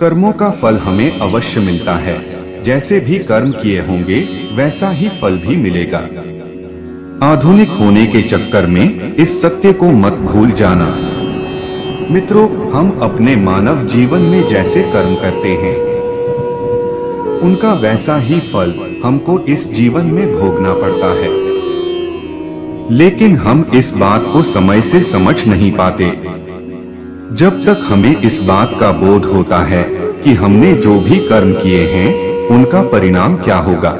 कर्मों का फल हमें अवश्य मिलता है। जैसे भी कर्म किए होंगे, वैसा ही फल भी मिलेगा। आधुनिक होने के चक्कर में इस सत्य को मत भूल जाना। मित्रों, हम अपने मानव जीवन में जैसे कर्म करते हैं, उनका वैसा ही फल हमको इस जीवन में भोगना पड़ता है। लेकिन हम इस बात को समय से समझ नहीं पाते जब तक हमें इस बात का बोध होता है कि हमने जो भी कर्म किए हैं, उनका परिणाम क्या होगा?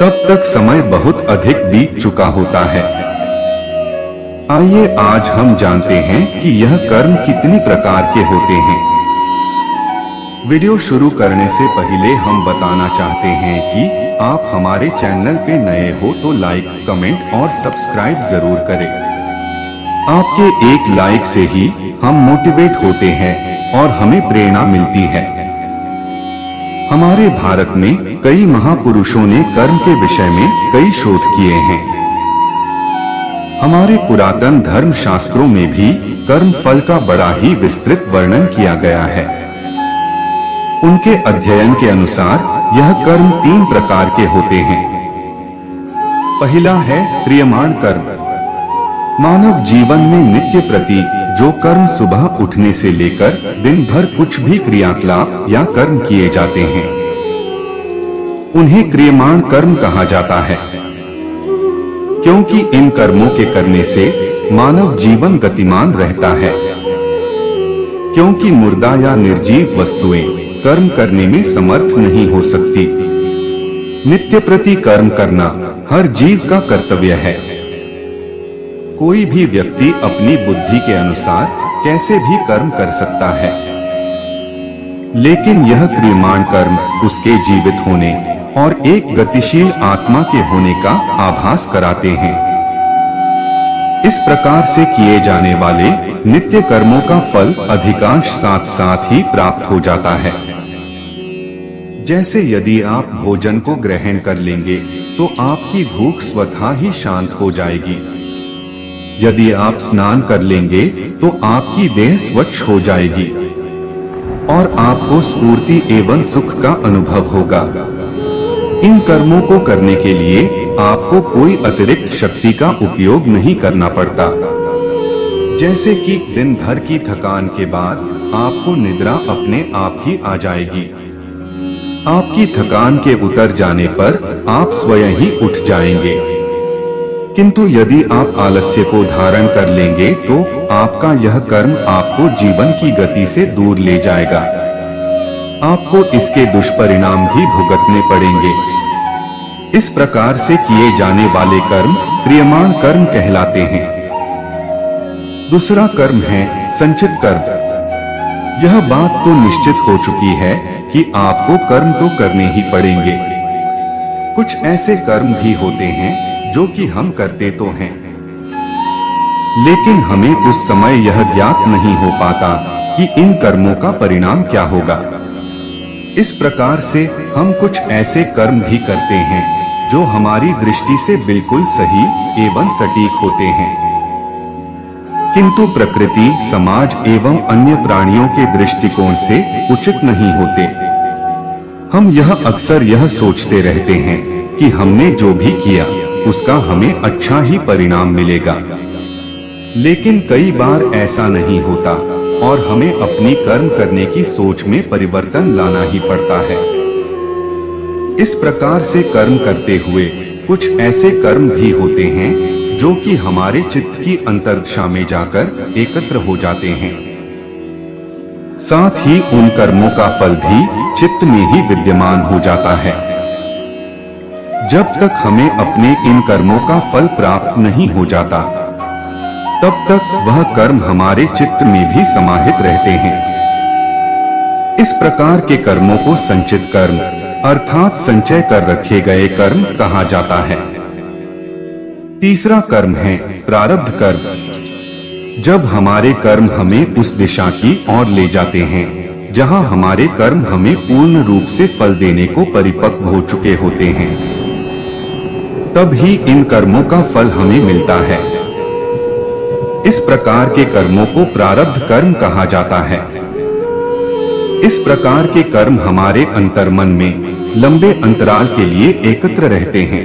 तब तक समय बहुत अधिक बीत चुका होता है। आइए आज हम जानते हैं कि यह कर्म कितने प्रकार के होते हैं। वीडियो शुरू करने से पहले हम बताना चाहते हैं कि आप हमारे चैनल पे नए हो तो लाइक, कमेंट और सब्सक्राइब ज़रूर करें। आपके एक लाइक से ही हम मोटिवेट होते हैं और हमें प्रेरणा मिलती है। हमारे भारत में कई महापुरुषों ने कर्म के विषय में कई शोध किए हैं। हमारे पुरातन धर्म शास्त्रों में भी कर्म फल का बड़ा ही विस्तृत वर्णन किया गया है। उनके अध्ययन के अनुसार यह कर्म तीन प्रकार के होते हैं। पहला है क्रियमाण कर्म। मानव जीवन में नित्य प्रति जो कर्म सुबह उठने से लेकर दिन भर कुछ भी क्रियाकलाप या कर्म किए जाते हैं। उन्हें क्रियमाण कर्म कहा जाता है। क्योंकि इन कर्मों के करने से मानव जीवन गतिमान रहता है। क्योंकि मुर्दा या निर्जीव वस्तुएँ कर्म करने में समर्थ नहीं हो सकती। नित्य प्रति कर्म करना हर जीव का कर्तव्य है। कोई भी व्यक्ति अपनी बुद्धि के अनुसार कैसे भी कर्म कर सकता है। लेकिन यह क्रियमाण कर्म उसके जीवित होने और एक गतिशील आत्मा के होने का आभास कराते हैं। इस प्रकार से किए जाने वाले नित्य कर्मों का फल अधिकांश साथ साथ ही प्राप्त हो जाता है। जैसे यदि आप भोजन को ग्रहण कर लेंगे तो आपकी भूख स्वतः ही शांत हो जाएगी। यदि आप स्नान कर लेंगे तो आपकी देह स्वच्छ हो जाएगी। और आपको स्फूर्ति एवं सुख का अनुभव होगा। इन कर्मों को करने के लिए आपको कोई अतिरिक्त शक्ति का उपयोग नहीं करना पड़ता। जैसे कि दिन भर की थकान के बाद आपको निद्रा अपने आप ही आ जाएगी। आपकी थकान के उतर जाने पर आप स्वयं ही उठ जाएँगे। किंतु यदि आप आलस्य को धारण कर लेंगे तो आपका यह कर्म आपको जीवन की गति से दूर ले जाएगा। आपको इसके दुष्परिणाम भी भुगतने पड़ेंगे। इस प्रकार से किए जाने वाले कर्म क्रियमाण कर्म कहलाते हैं। दूसरा कर्म है संचित कर्म। यह बात तो निश्चित हो चुकी है कि आपको कर्म तो करने ही पड़ेंगे। कुछ ऐसे कर्म भी होते हैं जो कि हम करते तो हैं। लेकिन हमें उस समय यह ज्ञात नहीं हो पाता कि इन कर्मों का परिणाम क्या होगा। इस प्रकार से हम कुछ ऐसे कर्म भी करते हैं, जो हमारी दृष्टि से बिल्कुल सही एवं सटीक होते हैं। किंतु प्रकृति, समाज एवं अन्य प्राणियों के दृष्टिकोण से उचित नहीं होते। हम यह अक्सर यह सोचते रहते हैं कि हमने जो भी किया उसका हमें अच्छा ही परिणाम मिलेगा। लेकिन कई बार ऐसा नहीं होता और हमें अपनी कर्म करने की सोच में परिवर्तन लाना ही पड़ता है। इस प्रकार से कर्म करते हुए कुछ ऐसे कर्म भी होते हैं जो कि हमारे चित्त की अंतर्दशा में जाकर एकत्र हो जाते हैं। साथ ही उन कर्मों का फल भी चित्त में ही विद्यमान हो जाता है। जब तक हमें अपने इन कर्मों का फल प्राप्त नहीं हो जाता, तब तक वह कर्म हमारे चित्त में भी समाहित रहते हैं। इस प्रकार के कर्मों को संचित कर्म, अर्थात संचय कर रखे गए कर्म कहा जाता है। तीसरा कर्म है प्रारब्ध कर्म। जब हमारे कर्म हमें उस दिशा की ओर ले जाते हैं, जहाँ हमारे कर्म हमें पूर्ण रूप से फल देने को परिपक्व हो चुके होते हैं। तब ही इन कर्मों का फल हमें मिलता है। इस प्रकार के कर्मों को प्रारब्ध कर्म कहा जाता है। इस प्रकार के कर्म हमारे अंतर्मन में लंबे अंतराल के लिए एकत्र रहते हैं।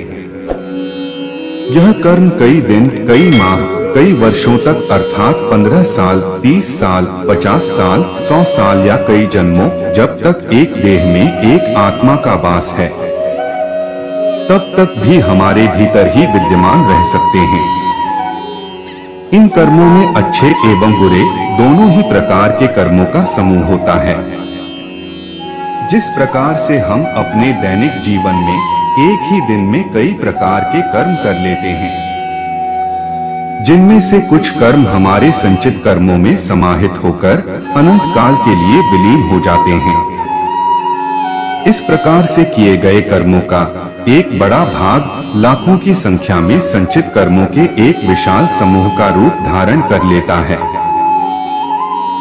यह कर्म कई दिन, कई माह, कई वर्षों तक, अर्थात पंद्रह साल, तीस साल, पचास साल, सौ साल या कई जन्मों, जब तक एक देह में एक आत्मा का वास है। तब तक भी हमारे भीतर ही विद्यमान रह सकते हैं। इन कर्मों में अच्छे एवं बुरे दोनों ही प्रकार के कर्मों का समूह होता है। जिस प्रकार से हम अपने दैनिक जीवन में एक ही दिन में कई प्रकार के कर्म कर लेते हैं, जिनमें से कुछ कर्म हमारे संचित कर्मों में समाहित होकर अनंत काल के लिए विलीन हो जाते हैं। इस प्रकार से किए गए कर्मों का एक बड़ा भाग लाखों की संख्या में संचित कर्मों के एक विशाल समूह का रूप धारण कर लेता है।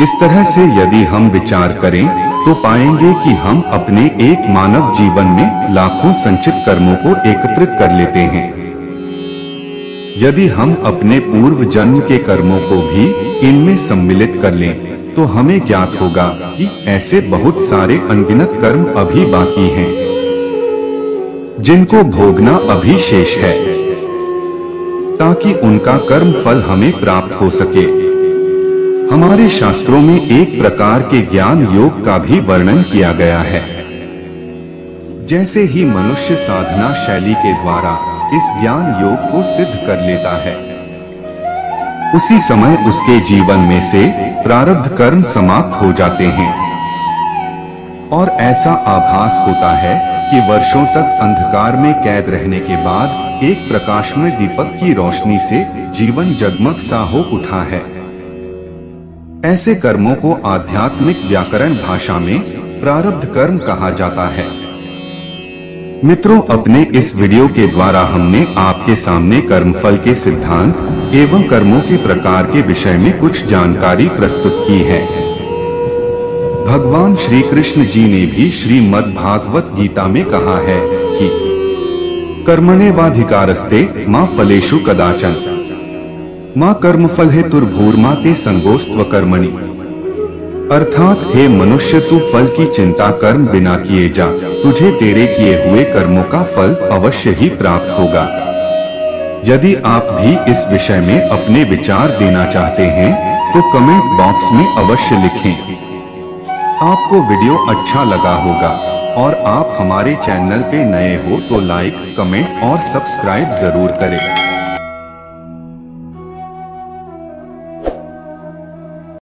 इस तरह से यदि हम विचार करें तो पाएँगे कि हम अपने एक मानव जीवन में लाखों संचित कर्मों को एकत्रित कर लेते हैं। यदि हम अपने पूर्व जन्म के कर्मों को भी इनमें सम्मिलित कर लें तो हमें ज्ञात होगा कि ऐसे बहुत सारे अनगिनत कर्म अभी बाकी हैं। जिनको भोगना अभी शेष है, ताकि उनका कर्म फल हमें प्राप्त हो सके। हमारे शास्त्रों में एक प्रकार के ज्ञान योग का भी वर्णन किया गया है। जैसे ही मनुष्य साधना शैली के द्वारा इस ज्ञान योग को सिद्ध कर लेता है, उसी समय उसके जीवन में से प्रारब्ध कर्म समाप्त हो जाते हैं। और ऐसा आभास होता है कि वर्षों तक अंधकार में कैद रहने के बाद एक प्रकाश में दीपक की रोशनी से जीवन जगमग सा हो उठा है। ऐसे कर्मों को आध्यात्मिक व्याकरण भाषा में प्रारब्ध कर्म कहा जाता है। मित्रों, अपने इस वीडियो के द्वारा हमने आपके सामने कर्मफल के सिद्धांत एवं कर्मों के प्रकार के विषय में कुछ जानकारी प्रस्तुत की है। भगवान श्री कृष्ण जी ने भी श्रीमद् भागवत गीता में कहा है कि कर्मणे वाधिकारस्ते माँ फलेशु कदाचन। माँ कर्म फल है तुर्भूर्मा ते संगोस्त्व कर्मणि। अर्थात हे मनुष्य, तू फल की चिंता कर्म बिना किए जा। तुझे तेरे किए हुए कर्मों का फल अवश्य ही प्राप्त होगा। यदि आप भी इस विषय में अपने विचार देना चाहते हैं तो कमेंट बॉक्स में अवश्य लिखें। आपको वीडियो अच्छा लगा होगा और आप हमारे चैनल पे नए हो तो लाइक, कमेंट और सब्सक्राइब ज़रूर करें।